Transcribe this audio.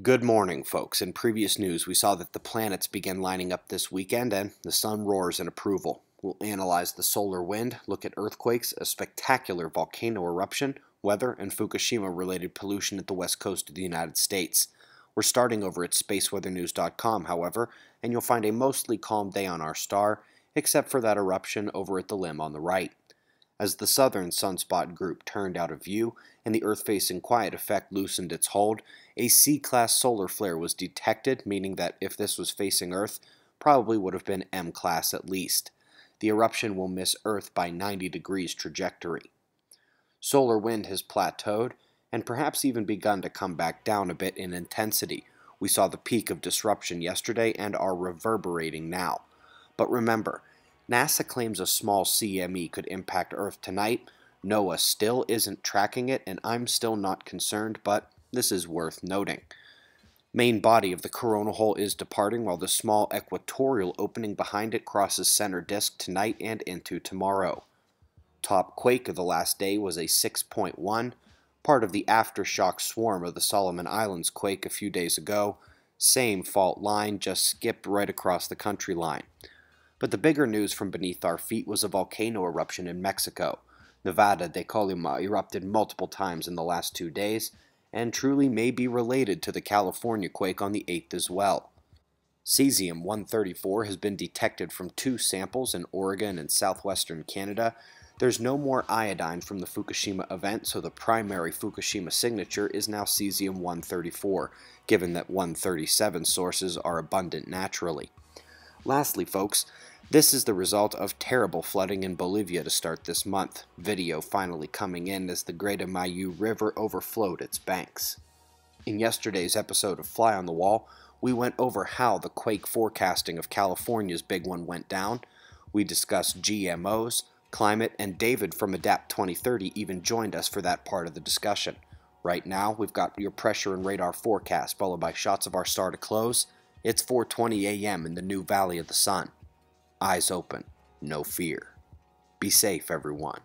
Good morning, folks. In previous news, we saw that the planets begin lining up this weekend and the sun roars in approval. We'll analyze the solar wind, look at earthquakes, a spectacular volcano eruption, weather, and Fukushima related pollution at the west coast of the United States. We're starting over at spaceweathernews.com, however, and you'll find a mostly calm day on our star, except for that eruption over at the limb on the right. As the southern sunspot group turned out of view and the Earth facing quiet effect loosened its hold, a C class solar flare was detected, meaning that if this was facing Earth, probably would have been M class at least. The eruption will miss Earth by 90 degrees trajectory. Solar wind has plateaued and perhaps even begun to come back down a bit in intensity. We saw the peak of disruption yesterday and are reverberating now. But remember, NASA claims a small CME could impact Earth tonight. NOAA still isn't tracking it, and I'm still not concerned, but this is worth noting. Main body of the coronal hole is departing while the small equatorial opening behind it crosses center disk tonight and into tomorrow. Top quake of the last day was a 6.1, part of the aftershock swarm of the Solomon Islands quake a few days ago. Same fault line, just skipped right across the country line. But the bigger news from beneath our feet was a volcano eruption in Mexico. Nevado de Colima uh, erupted multiple times in the last two days, and truly may be related to the California quake on the 8th as well. Cesium 134 has been detected from two samples in Oregon and southwestern Canada. There's no more iodine from the Fukushima event, so the primary Fukushima signature is now cesium 134, given that 137 sources are abundant naturally. Lastly, folks, this is the result of terrible flooding in Bolivia to start this month. Video finally coming in as the Great Mayu River overflowed its banks. In yesterday's episode of Fly on the Wall, we went over how the quake forecasting of California's big one went down. We discussed GMOs, climate, and David from Adapt 2030 even joined us for that part of the discussion. Right now, we've got your pressure and radar forecast followed by shots of our star to close. It's 4:20 a.m. in the new Valley of the Sun. Eyes open, no fear. Be safe, everyone.